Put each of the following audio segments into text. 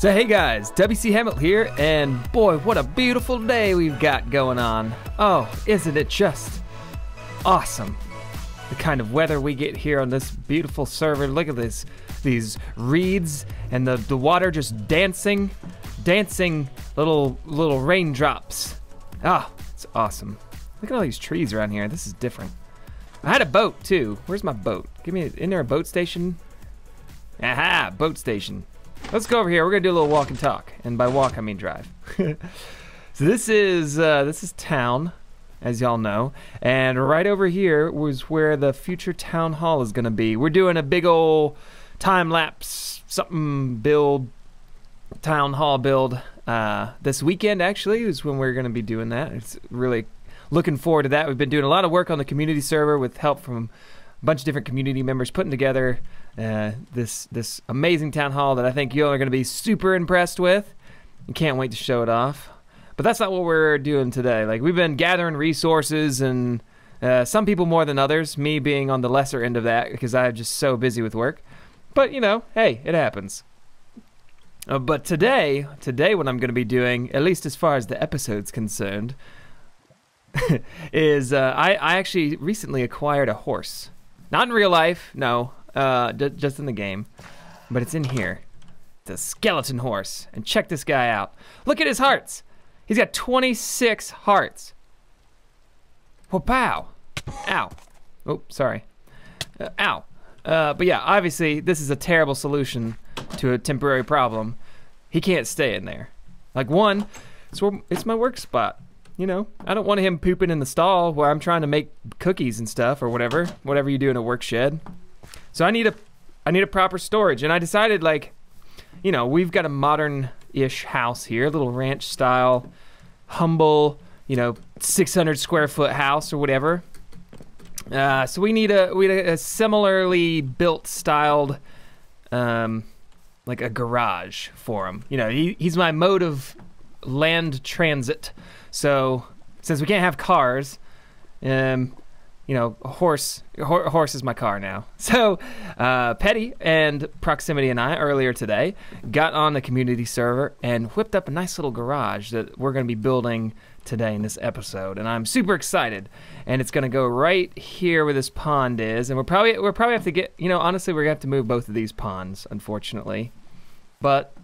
So hey guys, WC Hamilt here, and boy, what a beautiful day we've got going on. Oh, isn't it just awesome? The kind of weather we get here on this beautiful server. Look at this, these reeds and the, the water just dancing, dancing little little raindrops. Ah, it's awesome. Look at all these trees around here. This is different. I had a boat too. Where's my boat? Give me, in there a boat station? Aha, boat station. Let's go over here. We're gonna do a little walk and talk, and by walk I mean drive. so this is uh, this is town, as y'all know, and right over here was where the future town hall is gonna be. We're doing a big old time lapse something build, town hall build. Uh, this weekend actually is when we're gonna be doing that. It's really looking forward to that. We've been doing a lot of work on the community server with help from bunch of different community members, putting together uh, this this amazing town hall that I think you all are going to be super impressed with. and can't wait to show it off. But that's not what we're doing today. Like we've been gathering resources and uh, some people more than others. Me being on the lesser end of that because I'm just so busy with work. But you know, hey, it happens. Uh, but today, today, what I'm going to be doing, at least as far as the episode's concerned, is uh, I, I actually recently acquired a horse. Not in real life, no uh, just in the game, but it's in here. It's a skeleton horse, and check this guy out. Look at his hearts. He's got 26 hearts. Pow. Ow. Oh, sorry. Uh, ow. Uh, but yeah, obviously, this is a terrible solution to a temporary problem. He can't stay in there. Like, one, it's, where, it's my work spot. You know, I don't want him pooping in the stall where I'm trying to make cookies and stuff or whatever, whatever you do in a work shed. So I need a I need a proper storage, and I decided like, you know, we've got a modern-ish house here, a little ranch style, humble, you know, 600 square foot house or whatever. Uh, so we need a we need a, similarly built, styled, um, like a garage for him. You know, he, he's my mode of land transit. So since we can't have cars, um, you know, horse, a horse is my car now. So, uh, Peddy and Proximite and I earlier today got on the community server and whipped up a nice little garage that we're going to be building today in this episode, and I'm super excited. And it's going to go right here where this pond is, and we're probably we're probably have to get, you know, honestly, we're going to have to move both of these ponds, unfortunately, but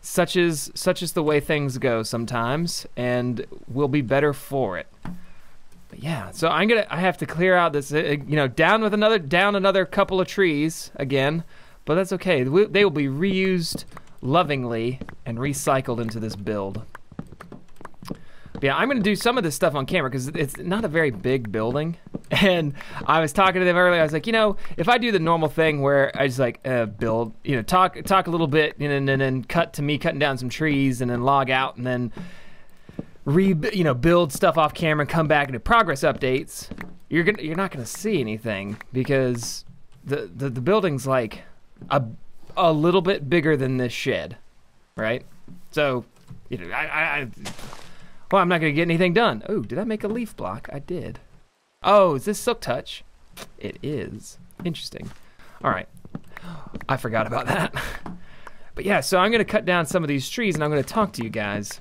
such is such is the way things go sometimes, and we'll be better for it. But yeah, so I'm gonna I have to clear out this uh, you know down with another down another couple of trees again, but that's okay. They will be reused lovingly and recycled into this build. Yeah, I'm gonna do some of this stuff on camera because it's not a very big building. And I was talking to them earlier. I was like, you know, if I do the normal thing where I just like uh, build, you know, talk talk a little bit, and then and cut to me cutting down some trees, and then log out, and then re you know build stuff off camera and come back and do progress updates, you're gonna you're not gonna see anything because the the, the building's like a a little bit bigger than this shed, right? So, you know, I, I, well, I'm not gonna get anything done. Oh, did I make a leaf block? I did. Oh, is this Silk Touch? It is. Interesting. All right. I forgot about that. But yeah, so I'm gonna cut down some of these trees and I'm gonna talk to you guys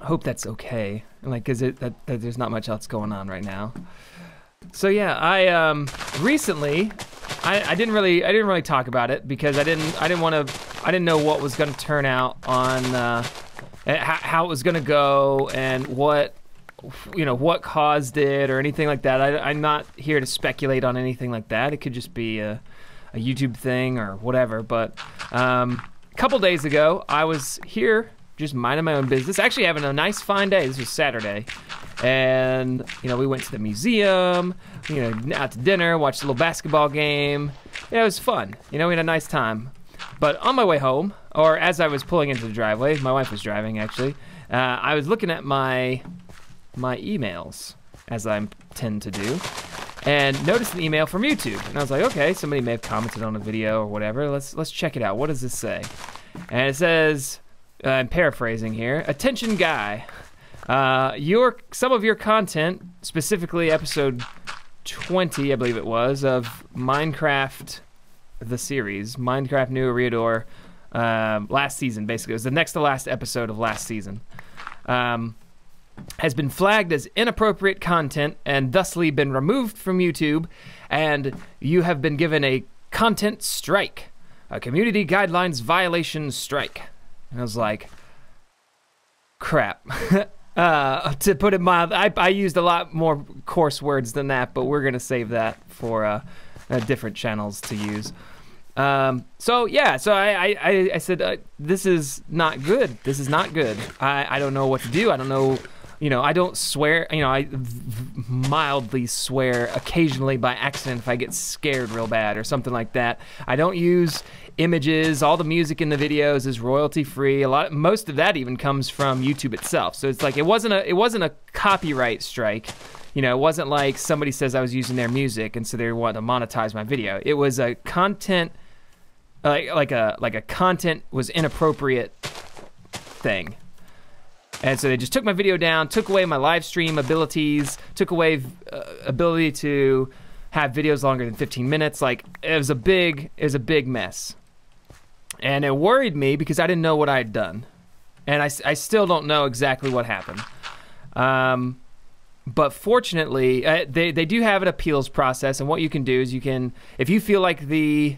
I hope that's okay. Like, cause it that, that there's not much else going on right now. So yeah, I um recently, I, I didn't really I didn't really talk about it because I didn't I didn't want to I didn't know what was going to turn out on uh, how it was going to go and what you know what caused it or anything like that. I, I'm not here to speculate on anything like that. It could just be a, a YouTube thing or whatever. But um, a couple days ago, I was here just minding my own business. Actually, having a nice fine day. This was Saturday, and you know we went to the museum. You know, out to dinner, watched a little basketball game. Yeah, it was fun. You know, we had a nice time. But on my way home, or as I was pulling into the driveway, my wife was driving actually. Uh, I was looking at my my emails as I tend to do, and noticed an email from YouTube. And I was like, okay, somebody may have commented on a video or whatever. Let's let's check it out. What does this say? And it says uh, I'm paraphrasing here. Attention, guy. Uh, your some of your content, specifically episode 20, I believe it was, of Minecraft, the series, Minecraft New Eriador, um, last season. Basically, it was the next to last episode of last season. Um, has been flagged as inappropriate content and thusly been removed from YouTube, and you have been given a content strike, a community guidelines violation strike. And I was like, crap. uh, to put it mild, I, I, used a lot more coarse words than that, but we're going to save that for uh, uh, different channels to use. Um, so yeah, so I, I, I said, uh, this is not good. This is not good. I, I don't know what to do. I don't know you know, I don't swear, you know, I mildly swear occasionally by accident if I get scared real bad or something like that. I don't use images. All the music in the videos is royalty free. A lot, most of that even comes from YouTube itself. So it's like it wasn't a it wasn't a copyright strike. You know, it wasn't like somebody says I was using their music and so they want to monetize my video. It was a content like like a like a content was inappropriate thing and so they just took my video down, took away my live stream abilities, took away uh, ability to have videos longer than 15 minutes. Like it was a big, it was a big mess, and it worried me because I didn't know what I had done, and I, I still don't know exactly what happened. Um, but fortunately, uh, they they do have an appeals process, and what you can do is you can, if you feel like the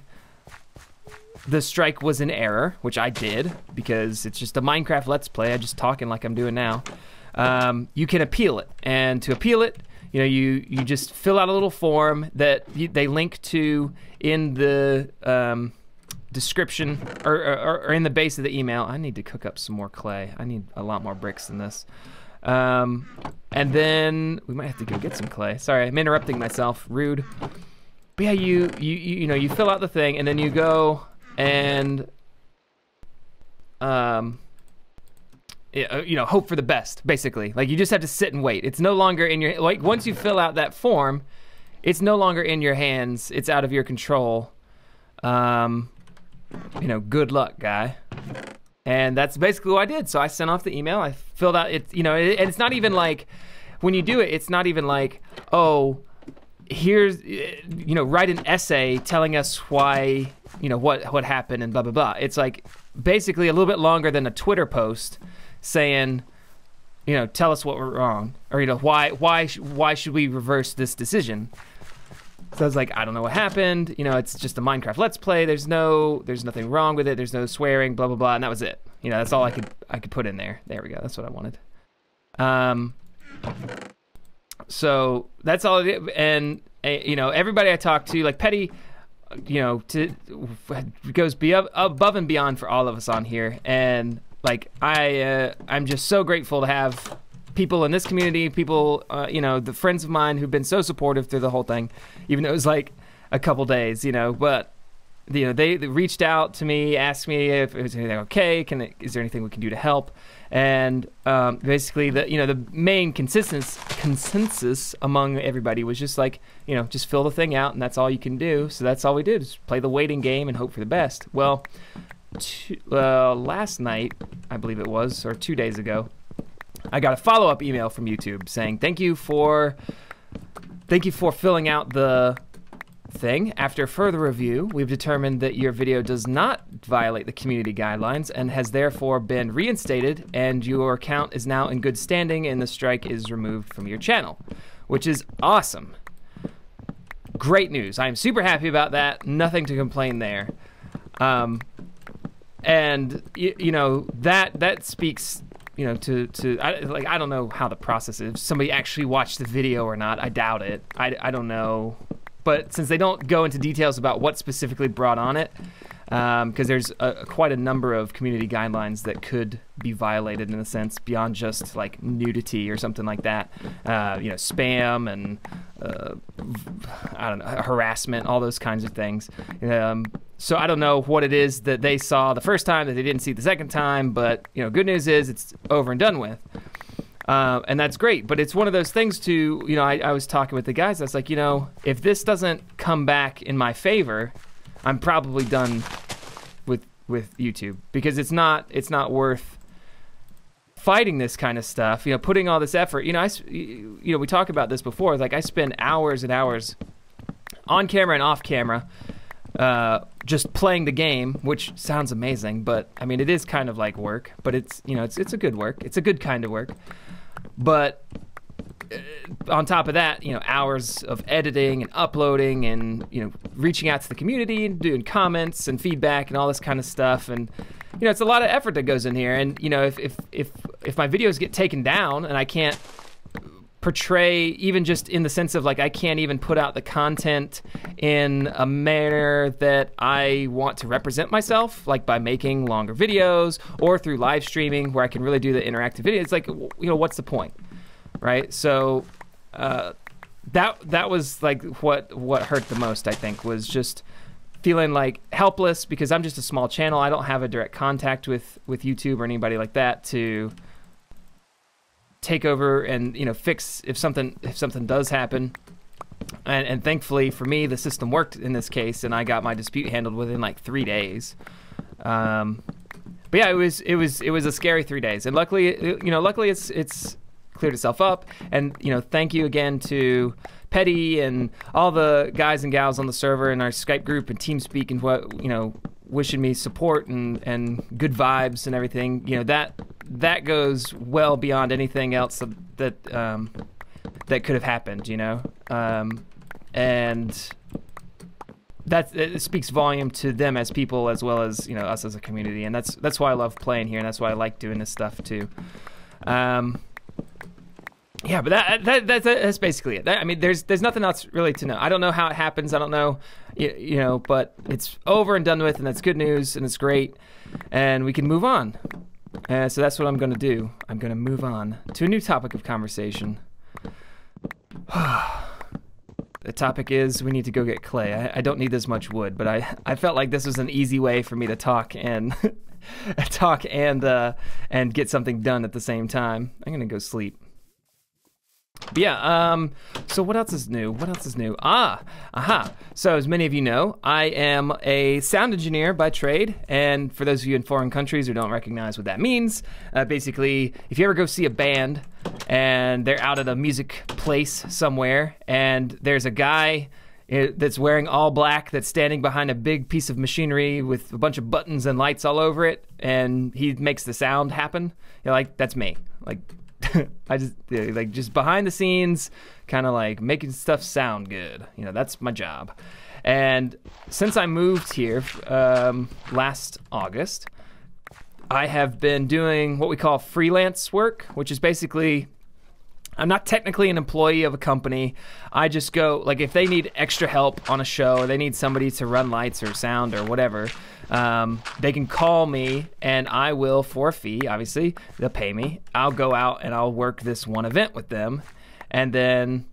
the strike was an error, which I did because it's just a Minecraft Let's Play. I'm just talking like I'm doing now. Um, you can appeal it, and to appeal it, you know, you you just fill out a little form that you, they link to in the um, description or, or, or, in the base of the email. I need to cook up some more clay. I need a lot more bricks than this. Um, and then we might have to go get some clay. Sorry, I'm interrupting myself. Rude. But yeah, you you you, know you fill out the thing and then you go and um uh, you know hope for the best basically like you just have to sit and wait it's no longer in your like once you fill out that form it's no longer in your hands it's out of your control um you know good luck guy and that's basically what i did. So i sent off the email. I filled out it you know and it's not even like when you do it it's not even like oh here's you know write an essay telling us why you know what what happened and blah blah blah. It's like basically a little bit longer than a twitter post saying you know tell us what we're wrong or you know why why why should we reverse this decision so I was like, I don't know what happened. You know, it's just a Minecraft Let's Play. There's no, there's nothing wrong with it. There's no swearing, blah blah blah, and that was it. You know, that's all I could I could put in there. There we go. That's what I wanted. Um, so that's all. And uh, you know, everybody I talk to, like Peddy, you know, to goes be above and beyond for all of us on here, and like I, uh, I'm just so grateful to have people in this community, people, uh, you know, the friends of mine who've been so supportive through the whole thing, even though it was like a couple days, you know, but you know, they, they reached out to me, asked me if it was anything okay, can it, is there anything we can do to help? and um, basically the you know the main consensus consensus among everybody was just like you know just fill the thing out and that's all you can do. So that's all we did is play the waiting game and hope for the best. Well uh, last night i believe it was or two days ago i got a follow-up email from youtube saying thank you for thank you for filling out the thing. After further review, we've determined that your video does not violate the community guidelines and has therefore been reinstated, and your account is now in good standing, and the strike is removed from your channel, which is awesome. Great news. I'm super happy about that. Nothing to complain there. Um, and you know that that speaks you know to to I, like I don't know how the process is. Somebody actually watched the video or not. I doubt it. I, I don't know but since they don't go into details about what specifically brought on it, because um, there's a, quite a number of community guidelines that could be violated in a sense beyond just like nudity or something like that. Uh, you know, spam and uh, I don't know harassment, all those kinds of things. Um, so I don't know what it is that they saw the first time that they didn't see the second time, but you know, good news is it's over and done with. Uh, and that's great. But it's one of those things to, you know, I, I was talking with the guys. I was like, you know, if this doesn't come back in my favor, I'm probably done with with YouTube because it's not it's not worth fighting this kind of stuff. You know, putting all this effort. You know, I you know we talk about this before. Like I spend hours and hours on camera and off camera. Uh, just playing the game, which sounds amazing, but I mean, it is kind of like work, but it's, you know, it's, it's a good work. It's a good kind of work. But uh, on top of that, you know, hours of editing and uploading and, you know, reaching out to the community and doing comments and feedback and all this kind of stuff. And, you know, it's a lot of effort that goes in here. And, you know, if, if, if, if my videos get taken down and I can't portray even just in the sense of like I can't even put out the content in a manner that I want to represent myself like by making longer videos or through live streaming where I can really do the interactive video. It's like you know what's the point right? So uh, that that was like what what hurt the most I think was just feeling like helpless because I'm just a small channel. I don't have a direct contact with with YouTube or anybody like that to take over and you know fix if something if something does happen. And, and thankfully for me, the system worked in this case, and I got my dispute handled within like three days. Um, but yeah, it was it was it was a scary three days, and luckily, you know, luckily it's it's cleared itself up. And you know, thank you again to Peddy and all the guys and gals on the server and our Skype group and TeamSpeak and what you know, wishing me support and and good vibes and everything. You know that that goes well beyond anything else that um, that could have happened, you know, um, and that it speaks volume to them as people as well as you know us as a community, and that's that's why I love playing here, and that's why I like doing this stuff too. Um, yeah, but that, that, that that's basically it. That, I mean, there's there's nothing else really to know. I don't know how it happens. I don't know, you, you know, but it's over and done with, and that's good news, and it's great, and we can move on. Uh, so that's what I'm going to do. I'm going to move on to a new topic of conversation. the topic is we need to go get clay. I, I, don't need this much wood, but I, I felt like this was an easy way for me to talk and talk and uh, and get something done at the same time. I'm to go sleep. But yeah, um, so what else is new? What else is new? Ah, aha. So, as many of you know, I am a sound engineer by trade. And for those of you in foreign countries who don't recognize what that means, uh, basically, if you ever go see a band and they're out at a music place somewhere and there's a guy eh, that's wearing all black that's standing behind a big piece of machinery with a bunch of buttons and lights all over it and he makes the sound happen, you're like, that's me. Like, I just like just behind the scenes, kind of like making stuff sound good. You know, that's my job. And since I moved here um, last August, I have been doing what we call freelance work, which is basically I'm not technically an employee of a company. I just go like if they need extra help on a show, they need somebody to run lights or sound or whatever um, they can call me and I will, for a fee, obviously, they'll pay me. I'll go out and I'll work this one event with them. And then,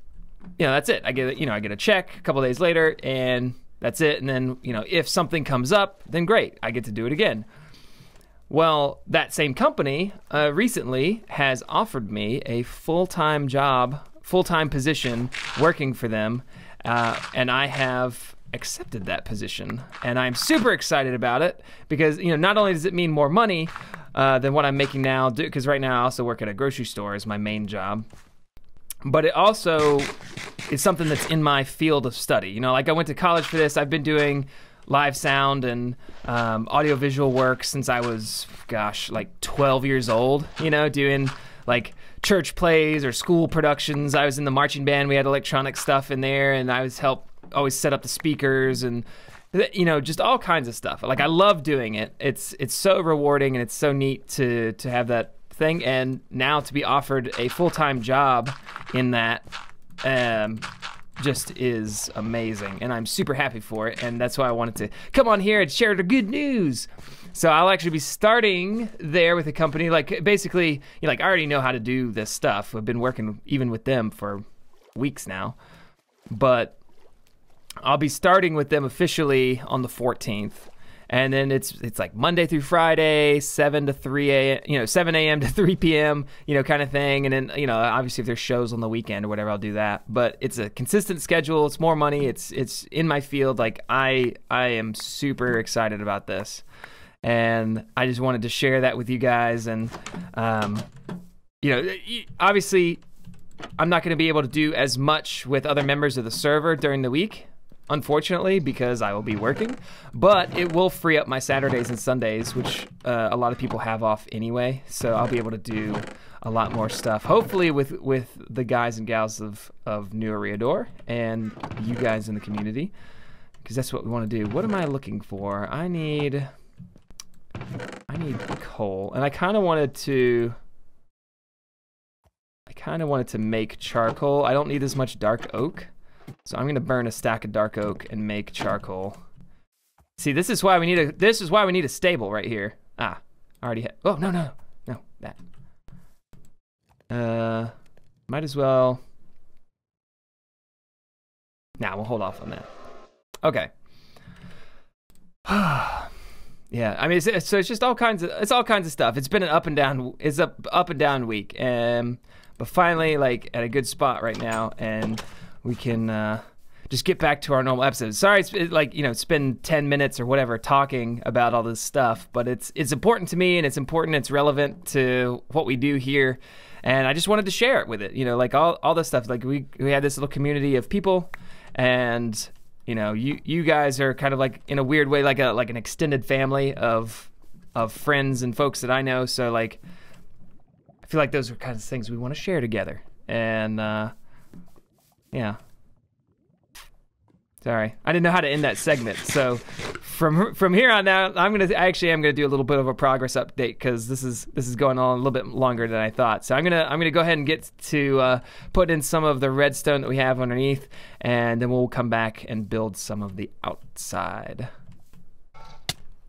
you know, that's it. I get, you know, I get a check a couple days later and that's it. And then, you know, if something comes up, then great. I get to do it again. Well, that same company uh, recently has offered me a full time job, full time position working for them. Uh, and I have accepted that position, and I'm super excited about it because you know not only does it mean more money uh, than what I'm making now, because right now I also work at a grocery store as my main job, but it also is something that's in my field of study. You know, like I went to college for this. I've been doing live sound and um, audiovisual work since I was, gosh, like 12 years old. You know, doing like church plays or school productions. I was in the marching band. We had electronic stuff in there, and I was help always set up the speakers and you know just all kinds of stuff like i love doing it it's it's so rewarding and it's so neat to to have that thing and now to be offered a full-time job in that um just is amazing and i'm super happy for it and that's why i wanted to come on here and share the good news. So i'll actually be starting there with a company like basically you know, like i already know how to do this stuff. I've been working even with them for weeks now. But I'll be starting with them officially on the 14th. And then it's it's like Monday through Friday, seven to three a you know seven a.m. to three p.m. you know kind of thing. And then you know obviously if there's shows on the weekend or whatever, I'll do that. But it's a consistent schedule. It's more money. It's it's in my field. Like I I am super excited about this, and I just wanted to share that with you guys. And um, you know obviously I'm not going to be able to do as much with other members of the server during the week unfortunately, because I will be working. But it will free up my Saturdays and Sundays, which uh, a lot of people have off anyway. So I'll be able to do a lot more stuff. Hopefully, with with the guys and gals of of New Eriador and you guys in the community, because that's what we want to do. What am I looking for? I need I need coal, and I kind of wanted to. I kind of wanted to make charcoal. I don't need as much dark oak. So I'm gonna burn a stack of dark oak and make charcoal. See, this is why we need a this is why we need a stable right here. Ah, already had oh no no no that. Uh might as well Nah, we'll hold off on that. Okay. yeah, I mean, it's, so it's just all kinds of it's all kinds of stuff. It's been an up and down, it's up up and down week, um, but finally, like at a good spot right now, and we can uh, just get back to our normal episode. Sorry, it's it, like you know, spend ten minutes or whatever talking about all this stuff, but it's it's important to me and it's important. It's relevant to what we do here, and I just wanted to share it with it. You know, like all all this stuff. Like we we had this little community of people, and you know, you you guys are kind of like in a weird way, like a like an extended family of of friends and folks that I know. So like, I feel like those are kind of things we want to share together, and. uh yeah. Sorry, I didn't know how to end that segment. So from from here on out, I'm gonna I actually am gonna do a little bit of a progress update because this is this is going on a little bit longer than I thought. So I'm gonna I'm gonna go ahead and get to uh, put in some of the redstone that we have underneath, and then we'll come back and build some of the outside.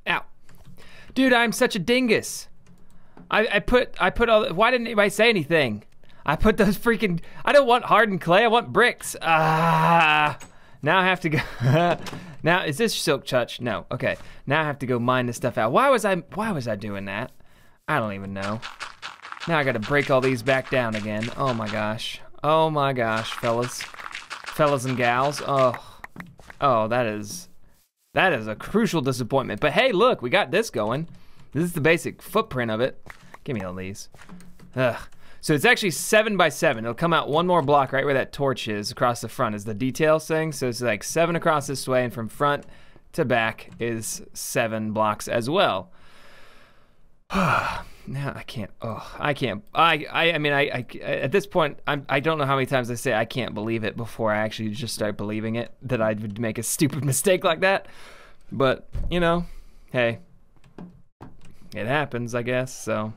Ow, dude, I'm such a dingus. I, I put I put all. Why didn't anybody say anything? I put those freaking. I don't want hardened clay. I want bricks. Ah. Now I have to go. now is this silk touch? No. Okay. Now I have to go mine this stuff out. Why was I? Why was I doing that? I don't even know. Now I got to break all these back down again. Oh my gosh. Oh my gosh, fellas, fellas and gals. Oh, oh, that is, that is a crucial disappointment. But hey, look, we got this going. This is the basic footprint of it. Give me all these. Ugh. So it's actually seven by seven. It'll come out one more block right where that torch is across the front is the details thing. So it's like seven across this way and from front to back is seven blocks as well. now I can't. Oh, I can't. I. I. I mean, I. I at this point, I'm. I don't know how many times I say I can't believe it before I actually just start believing it that I would make a stupid mistake like that. But you know, hey, it happens, I guess. So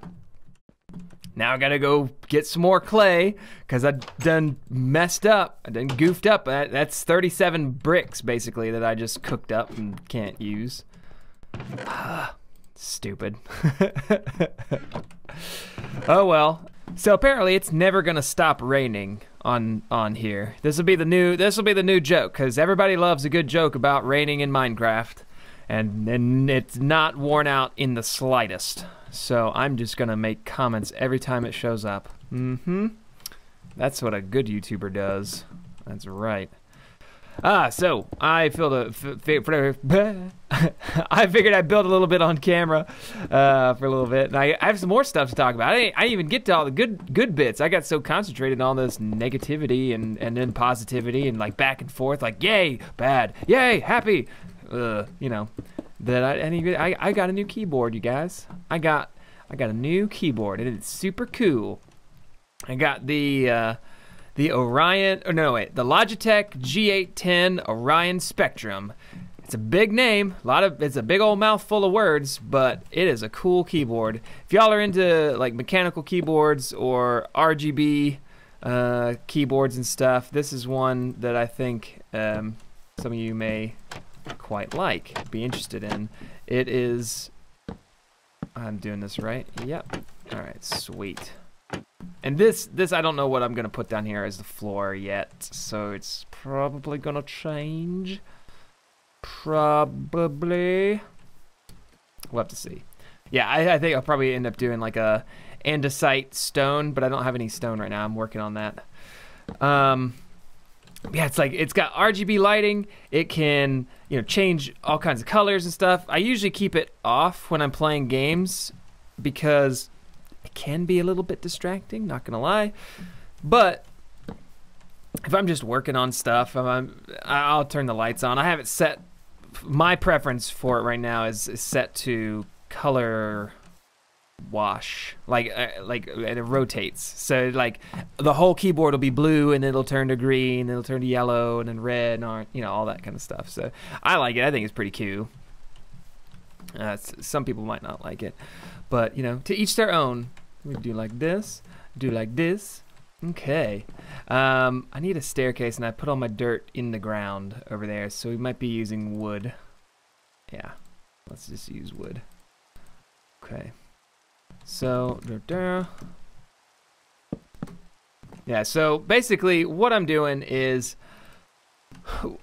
now I gotta go get some more clay because I done messed up. I done goofed up. That's 37 bricks basically that I just cooked up and can't use. Stupid. oh well. So apparently it's never gonna stop raining on on here. This will be the new this will be the new joke because everybody loves a good joke about raining in Minecraft, and and it's not worn out in the slightest. So I'm just going to make comments every time it shows up. Mm-hmm. That's what a good YouTuber does. That's right. Ah, so I feel the. I figured I'd build a little bit on camera uh, for a little bit, and I, I, have some more stuff to talk about. I didn't, I didn't even get to all the good good bits. I got so concentrated on all this negativity and and then positivity and like back and forth, like yay, bad, yay, happy, uh, you know that I, and I, I got a new keyboard, you guys. I got I got a new keyboard, and it's super cool. I got the uh, the Orion, or no, wait, the Logitech G810 Orion Spectrum. It's a big name, a lot of it's a big old mouthful of words, but it is a cool keyboard. If y'all are into like mechanical keyboards or RGB uh, keyboards and stuff, this is one that I think um, some of you may quite like, be interested in. It is, I'm doing this right. Yep. All right, sweet. And this, this I don't know what I'm gonna put down here as the floor yet, so it's probably gonna change. Probably. We'll have to see. Yeah, I, I think I'll probably end up doing like a andesite stone, but I don't have any stone right now. I'm working on that. Um, yeah, it's like it's got RGB lighting. It can you know change all kinds of colors and stuff. I usually keep it off when I'm playing games because it can be a little bit distracting. Not gonna lie, but if I'm just working on stuff, I'm, I'll turn the lights on. I have it set. My preference for it right now is, is set to color wash like uh, like it rotates. So like the whole keyboard will be blue and it'll turn to green and it'll turn to yellow and then red and you know all that kind of stuff. So i like it. I think it's pretty cool. Uh, some people might not like it. But you know to each their own. We do like this do like this. Okay. Um, i need a staircase and i put all my dirt in the ground over there so we might be using wood. Yeah. Let's just use wood. Okay so, da, da. yeah, so basically what I'm doing is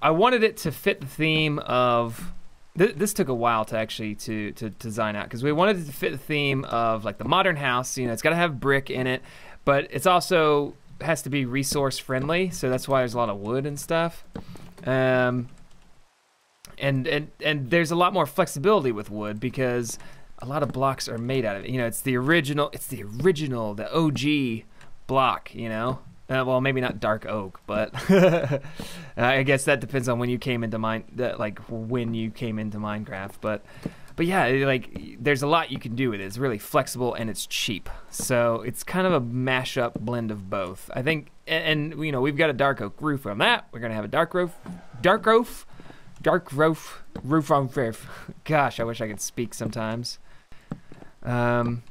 I wanted it to fit the theme of th this took a while to actually to to, to design out because we wanted it to fit the theme of like the modern house, you know, it's got to have brick in it, but it's also has to be resource friendly, so that's why there's a lot of wood and stuff. Um and and and there's a lot more flexibility with wood because a lot of blocks are made out of it. You know, it's the original. It's the original, the OG block. You know, uh, well, maybe not dark oak, but I guess that depends on when you came into mine. Like when you came into Minecraft, but. But yeah, like there's a lot you can do with it. It's really flexible and it's cheap. So it's kind of a mashup blend of both. I think, and, and you know, we've got a dark oak roof on that. We're gonna have a dark roof, dark roof, dark roof, roof on roof. Gosh, I wish I could speak sometimes. Um,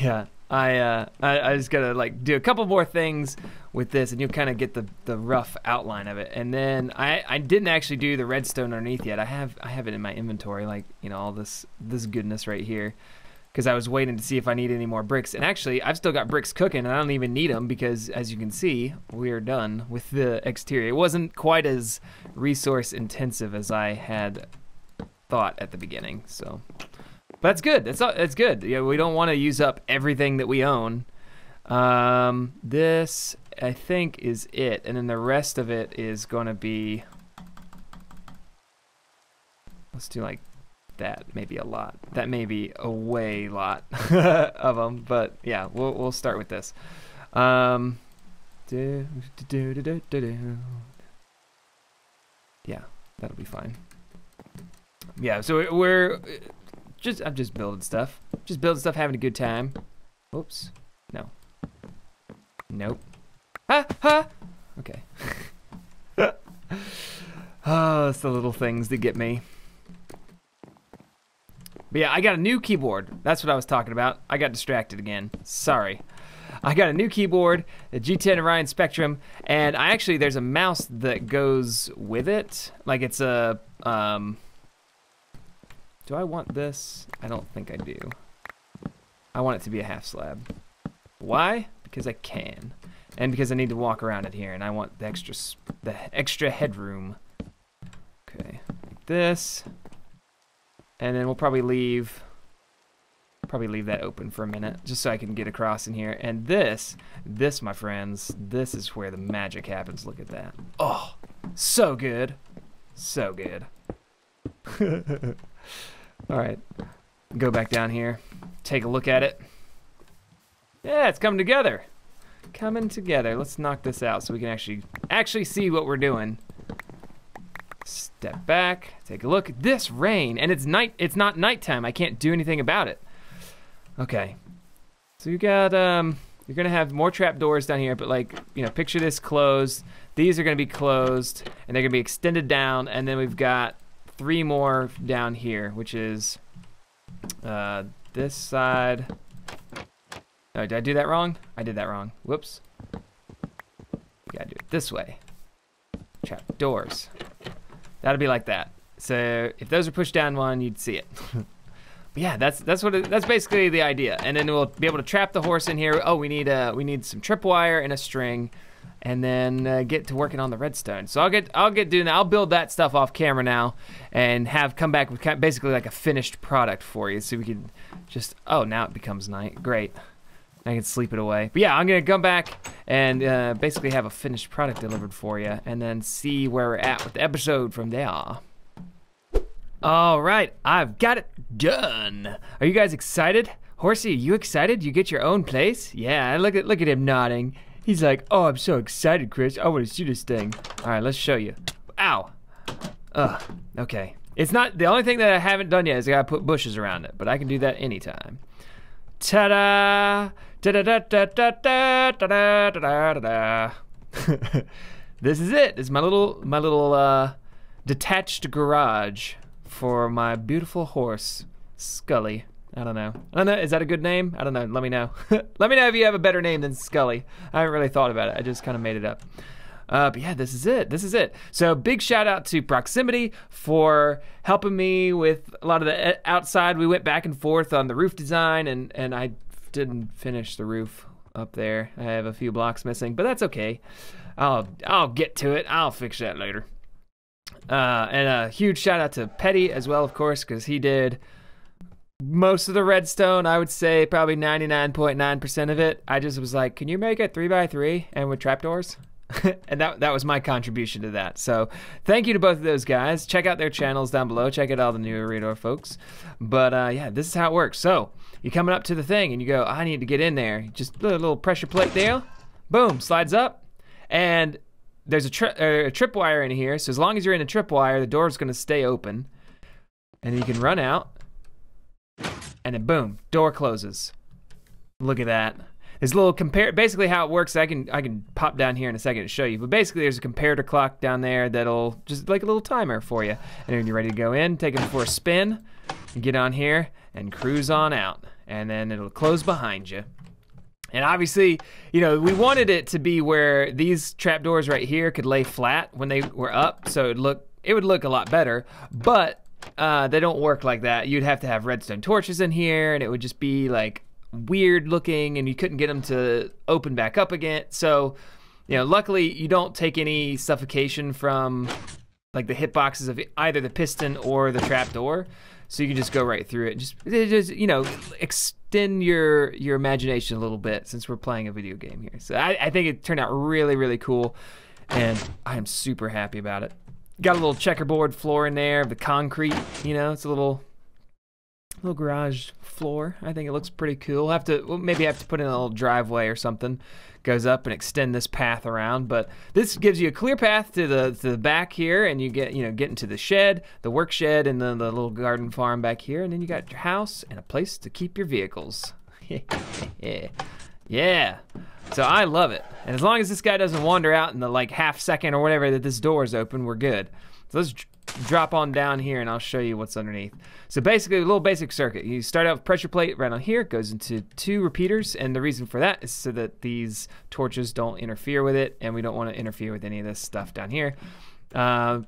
yeah, I, uh, I, I just gotta like do a couple more things with this, and you'll kind of get the the rough outline of it. And then I I didn't actually do the redstone underneath yet. I have I have it in my inventory, like you know all this this goodness right here, because I was waiting to see if I need any more bricks. And actually, I've still got bricks cooking, and I don't even need them because, as you can see, we're done with the exterior. It wasn't quite as resource intensive as I had thought at the beginning, so. But that's good. That's that's good. Yeah, we don't want to use up everything that we own. Um, this I think is it, and then the rest of it is going to be. Let's do like that. Maybe a lot. That may be a way lot of them, but yeah, we'll we'll start with this. Um, do, do, do, yeah, that'll be fine. Yeah, so we're just I'm just building stuff. Just building stuff, having a good time. Oops. No. Nope. Ha ha. Okay. oh, it's the little things that get me. But yeah, I got a new keyboard. That's what I was talking about. I got distracted again. Sorry. I got a new keyboard, the G10 Orion Spectrum, and I actually there's a mouse that goes with it. Like it's a um do I want this? I don't think I do. I want it to be a half slab. Why? Because I can. And because I need to walk around it here, and I want the extra, the extra headroom. Okay, like this. And then we'll probably leave, probably leave that open for a minute, just so I can get across in here. And this, this, my friends, this is where the magic happens. Look at that. Oh, so good. So good. All right, go back down here, take a look at it. Yeah, it's coming together. Coming together. Let's knock this out so we can actually actually see what we're doing. Step back, take a look. This rain, and it's night. It's not nighttime. I can't do anything about it. Okay, so you got um, you're gonna have more trap doors down here, but like you know, picture this closed. These are gonna be closed, and they're gonna be extended down, and then we've got three more down here, which is uh, this side. Oh, did I do that wrong? I did that wrong. Whoops. You gotta do it this way. Trap doors. That'll be like that. So if those are pushed down one, you'd see it. yeah, that's that's what it, that's basically the idea. And then we'll be able to trap the horse in here. Oh, we need uh we need some tripwire and a string and then uh, get to working on the redstone. So I'll get I'll get doing that. I'll build that stuff off camera now and have come back with basically like a finished product for you, so we can just oh now it becomes night. Great. I can sleep it away. But yeah, I'm gonna come back and uh, basically have a finished product delivered for you, and then see where we're at with the episode from there. All right, I've got it done. Are you guys excited? Horsey, you excited? You get your own place? Yeah, look at look at him nodding. He's like, oh, I'm so excited, Chris. I want to see this thing. All right, let's show you. Ow. Ugh. Okay. It's not the only thing that I haven't done yet is I gotta put bushes around it, but I can do that anytime. Ta-da! Da-da-da-da-da-da-da-da-da-da. This is it. This is my little my little uh, detached garage for my beautiful horse, Scully. I don't know. I don't know. Is that a good name? I don't know. Let me know. Let me know if you have a better name than Scully. I haven't really thought about it. I just kind of made it up. Uh, but yeah, this is it. This is it. So big shout out to Proximite for helping me with a lot of the uh, outside. We went back and forth on the roof design, and and I didn't finish the roof up there. I have a few blocks missing, but that's okay. I'll I'll get to it. I'll fix that later. Uh, and a huge shout out to Peddy as well, of course, because he did most of the redstone. I would say probably 99.9% of it. I just was like, can you make it three by three and with trapdoors? and that that was my contribution to that. So thank you to both of those guys. Check out their channels down below. Check out all the new Eriador folks. But uh, yeah, this is how it works. So you're coming up to the thing and you go, I need to get in there. Just a little pressure plate there. Boom, slides up. And there's a, tri- uh, a tripwire in here. So as long as you're in a tripwire, the door's going to stay open. And you can run out. And then boom, door closes. Look at that. There's a little compare. Basically, how it works, I can I can pop down here in a second to show you. But basically, there's a comparator clock down there that'll just like a little timer for you. And when you're ready to go in, take it for a spin, get on here, and cruise on out. And then it'll close behind you. And obviously, you know, we wanted it to be where these trapdoors right here could lay flat when they were up, so it look it would look a lot better. But uh, they don't work like that. You'd have to have redstone torches in here, and it would just be like weird looking, and you couldn't get them to open back up again. So, you know, luckily you don't take any suffocation from like the hitboxes of either the piston or the trapdoor so you can just go right through it. Just, just you know, extend your your imagination a little bit since we're playing a video game here. So I, I think it turned out really really cool, and I am super happy about it. Got a little checkerboard floor in there, of the concrete. You know, it's a little little garage floor. I think it looks pretty cool. We'll have to well, maybe have to put in a little driveway or something goes up and extend this path around. But this gives you a clear path to the to the back here, and you get you know get into the shed, the work shed, and then the little garden farm back here, and then you got your house and a place to keep your vehicles. yeah, yeah. So I love it, and as long as this guy doesn't wander out in the like half second or whatever that this door is open, we're good. So let's drop on down here and I'll show you what's underneath. So basically a little basic circuit. You start out with pressure plate right on here, it goes into two repeaters and the reason for that is so that these torches don't interfere with it and we don't want to interfere with any of this stuff down here. Uh,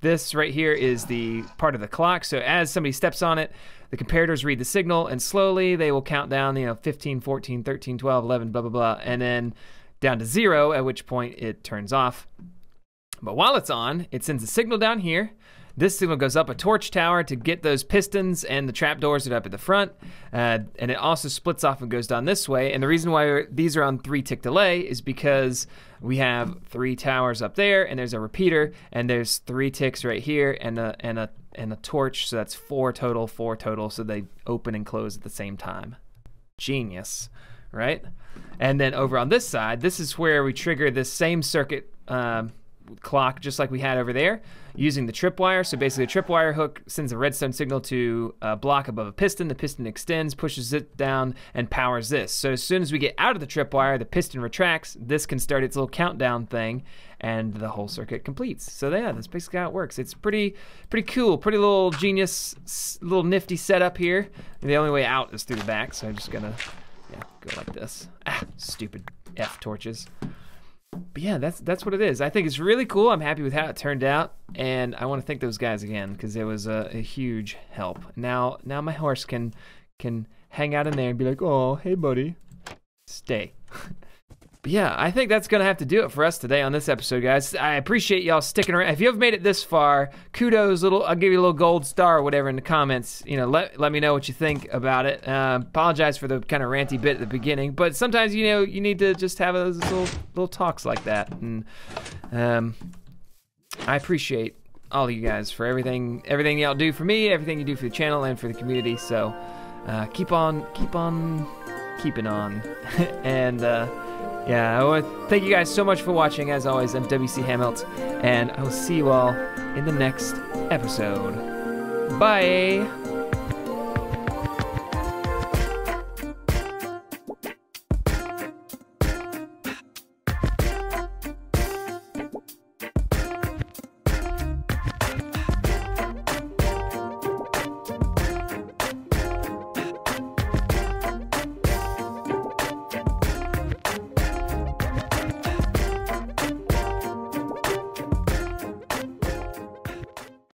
this right here is the part of the clock. So as somebody steps on it, the comparators read the signal and slowly they will count down, you know, 15, 14, 13, 12, 11, blah, blah, blah, and then down to zero, at which point it turns off. But while it's on, it sends a signal down here. This signal goes up a torch tower to get those pistons and the trapdoors that are up at the front. Uh, and it also splits off and goes down this way. And the reason why these are on three tick delay is because we have three towers up there and there's a repeater and there's three ticks right here and a, and a, and a torch. So that's four total, four total. So they open and close at the same time. Genius, right? And then over on this side, this is where we trigger this same circuit. Um, clock just like we had over there using the tripwire. So basically, a tripwire hook sends a redstone signal to a block above a piston. The piston extends, pushes it down, and powers this. So as soon as we get out of the tripwire, the piston retracts. This can start its little countdown thing, and the whole circuit completes. So yeah, that's basically how it works. It's pretty, pretty cool. Pretty little genius, little nifty setup here. And the only way out is through the back. So I'm just gonna, yeah, go like this. Ah, stupid F torches but yeah, that's that's what it is. I think it's really cool. I'm happy with how it turned out, and I want to thank those guys again because it was a, a, huge help. Now, now my horse can can hang out in there and be like, "Oh, hey, buddy, stay." But yeah, I think that's gonna have to do it for us today on this episode, guys. I appreciate y'all sticking around. If you have made it this far, kudos. Little, I'll give you a little gold star or whatever in the comments. You know, let let me know what you think about it. Uh, apologize for the kind of ranty bit at the beginning, but sometimes you know you need to just have those little little talks like that, and um, I appreciate all of you guys for everything everything y'all do for me, everything you do for the channel and for the community. So uh, keep on keep on keeping on, and. Uh, Yeah, thank you guys so much for watching. As always, I'm WC Hamilt, and I will see you all in the next episode. Bye.